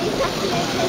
Thank you.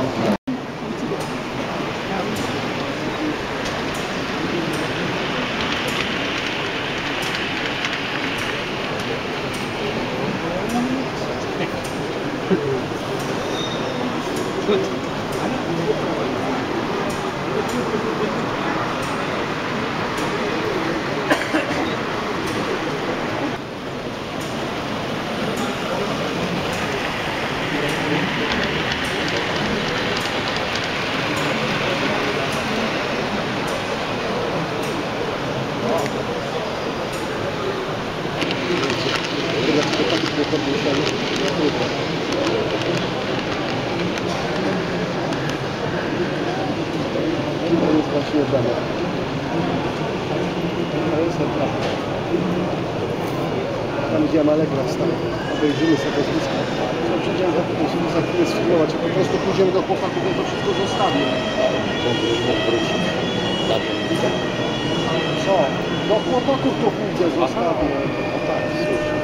Gracias. Tam gdzie Allegra stał. Obejrzymy sobie z bliska. No przecież za, musimy za chwilę sfilmować, po prostu pójdziemy do chłopaków, ja to wszystko zostawię. Co? Do chłopaków to pójdę, zostawię. No tak.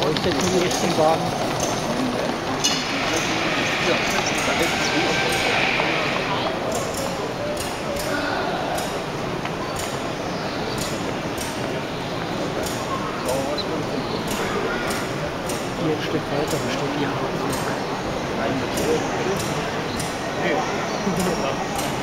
Kreuzchen in die Richtung waren. Ja, da ist ein Stück weiter besteht ihr Hauptflug. Nein, das ist nicht. Nee.